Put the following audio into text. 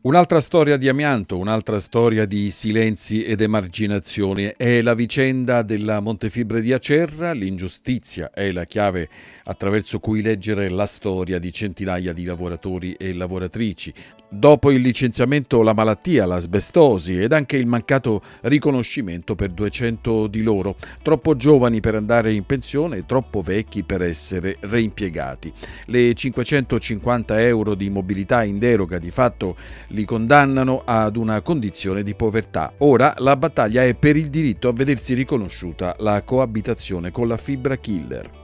Un'altra storia di amianto, un'altra storia di silenzi ed emarginazioni è la vicenda della Montefibre di Acerra. L'ingiustizia è la chiave attraverso cui leggere la storia di centinaia di lavoratori e lavoratrici. Dopo il licenziamento, la malattia, l'asbestosi ed anche il mancato riconoscimento per 200 di loro, troppo giovani per andare in pensione e troppo vecchi per essere reimpiegati. Le 550 euro di mobilità in deroga di fatto li condannano ad una condizione di povertà. Ora la battaglia è per il diritto a vedersi riconosciuta la coabitazione con la fibra killer.